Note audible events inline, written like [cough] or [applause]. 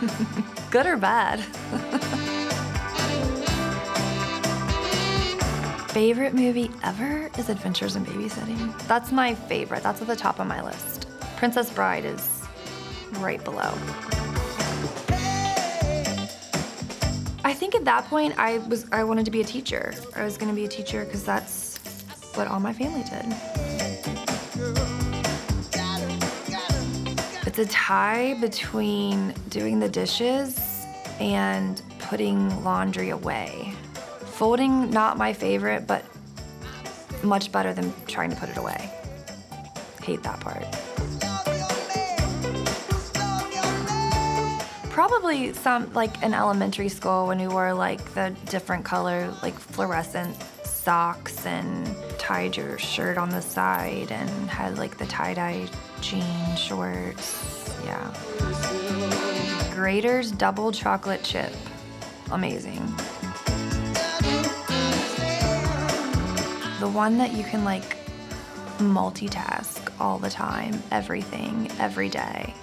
[laughs] Good or bad? favorite movie ever is Adventures in Babysitting. That's my favorite. That's at the top of my list. Princess Bride is right below. I think at that point I was I wanted to be a teacher. I was going to be a teacher because that's what all my family did. A tie between doing the dishes and putting laundry away. Folding, not my favorite, but much better than trying to put it away. Hate that part. Probably some, like in elementary school when we wore like the different color, like fluorescent socks and tied your shirt on the side and had like the tie-dye jean shorts, yeah. Graeter's double chocolate chip, amazing. The one that you can like multitask all the time, everything, every day.